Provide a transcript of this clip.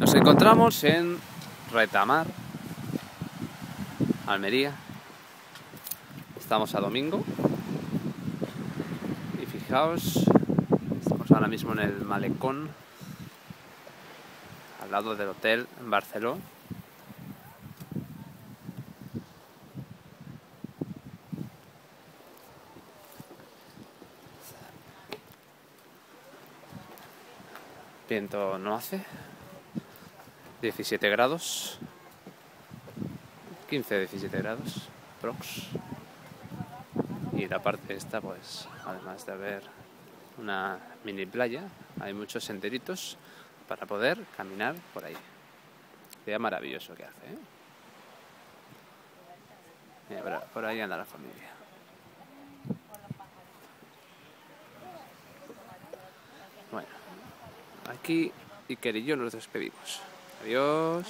Nos encontramos en Retamar, Almería. Estamos a domingo. Y fijaos, estamos ahora mismo en el malecón, al lado del hotel en Barcelona. Viento no hace. 17 grados. 15, 17 grados. Prox. Y la parte esta, pues, además de haber una mini playa, hay muchos senderitos para poder caminar por ahí. Día maravilloso que hace, ¿eh? Por ahí anda la familia. Bueno, aquí y yo nos despedimos. Adiós.